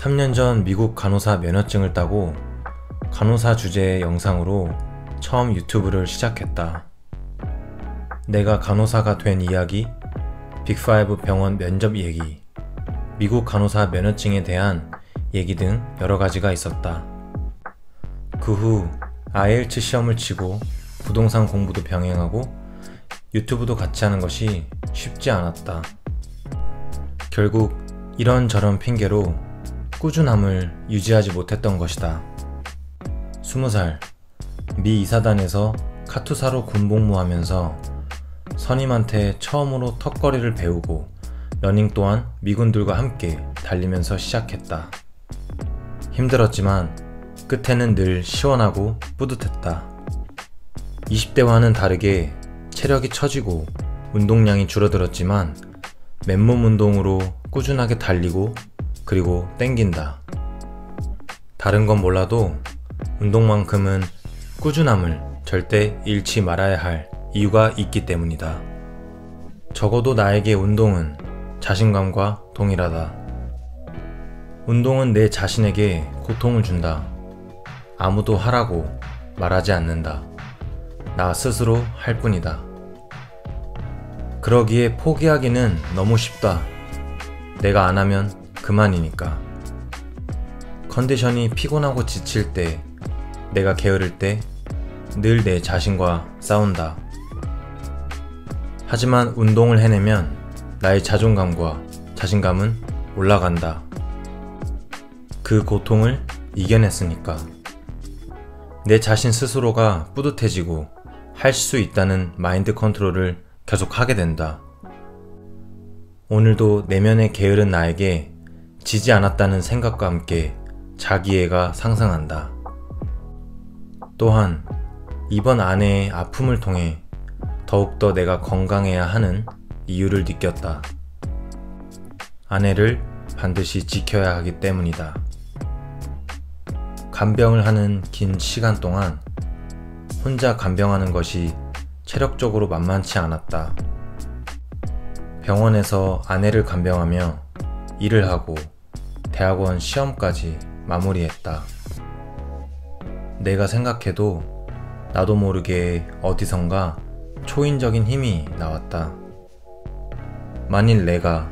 3년 전 미국 간호사 면허증을 따고 간호사 주제의 영상으로 처음 유튜브를 시작했다. 내가 간호사가 된 이야기, 빅5 병원 면접 얘기, 미국 간호사 면허증에 대한 얘기 등 여러 가지가 있었다. 그 후 IELTS 시험을 치고 부동산 공부도 병행하고 유튜브도 같이 하는 것이 쉽지 않았다. 결국 이런저런 핑계로 꾸준함을 유지하지 못했던 것이다. 20살, 미 이사단에서 카투사로 군복무하면서 선임한테 처음으로 턱걸이를 배우고 러닝 또한 미군들과 함께 달리면서 시작했다. 힘들었지만 끝에는 늘 시원하고 뿌듯했다. 20대와는 다르게 체력이 처지고 운동량이 줄어들었지만 맨몸 운동으로 꾸준하게 달리고 그리고 땡긴다. 다른 건 몰라도 운동만큼은 꾸준함을 절대 잃지 말아야 할 이유가 있기 때문이다. 적어도 나에게 운동은 자신감과 동일하다. 운동은 내 자신에게 고통을 준다. 아무도 하라고 말하지 않는다. 나 스스로 할 뿐이다. 그러기에 포기하기는 너무 쉽다. 내가 안 하면 그만이니까. 컨디션이 피곤하고 지칠 때, 내가 게으를 때, 늘 내 자신과 싸운다. 하지만 운동을 해내면 나의 자존감과 자신감은 올라간다. 그 고통을 이겨냈으니까. 내 자신 스스로가 뿌듯해지고 할 수 있다는 마인드 컨트롤을 계속 하게 된다. 오늘도 내면의 게으른 나에게 지지 않았다는 생각과 함께 자기애가 상승한다. 또한 이번 아내의 아픔을 통해 더욱더 내가 건강해야 하는 이유를 느꼈다. 아내를 반드시 지켜야 하기 때문이다. 간병을 하는 긴 시간 동안 혼자 간병하는 것이 체력적으로 만만치 않았다. 병원에서 아내를 간병하며 일을 하고 대학원 시험까지 마무리했다. 내가 생각해도 나도 모르게 어디선가 초인적인 힘이 나왔다. 만일 내가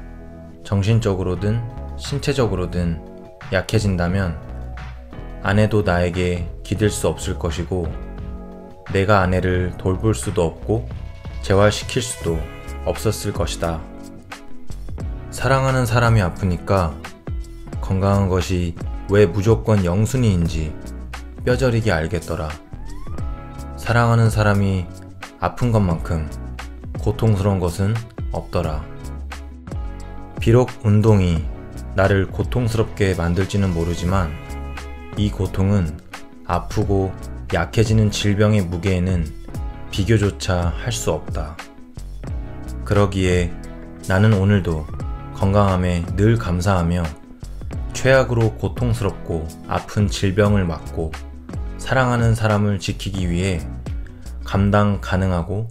정신적으로든 신체적으로든 약해진다면 아내도 나에게 기댈 수 없을 것이고 내가 아내를 돌볼 수도 없고 재활시킬 수도 없었을 것이다. 사랑하는 사람이 아프니까 건강한 것이 왜 무조건 영순이인지 뼈저리게 알겠더라. 사랑하는 사람이 아픈 것만큼 고통스러운 것은 없더라. 비록 운동이 나를 고통스럽게 만들지는 모르지만 이 고통은 아프고 약해지는 질병의 무게에는 비교조차 할 수 없다. 그러기에 나는 오늘도 건강함에 늘 감사하며 최악으로 고통스럽고 아픈 질병을 막고 사랑하는 사람을 지키기 위해 감당 가능하고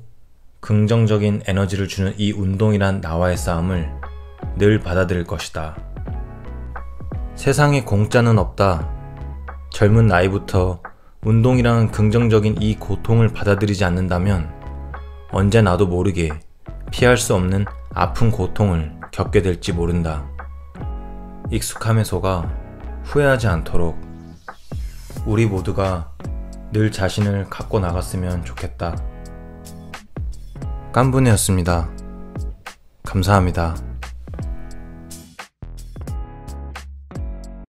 긍정적인 에너지를 주는 이 운동이란 나와의 싸움을 늘 받아들일 것이다. 세상에 공짜는 없다. 젊은 나이부터 운동이라는 긍정적인 이 고통을 받아들이지 않는다면 언제 나도 모르게 피할 수 없는 아픈 고통을 겪게 될지 모른다. 익숙함에 속아 후회하지 않도록 우리 모두가 늘 자신을 갖고 나갔으면 좋겠다. 깐분이었습니다. 감사합니다.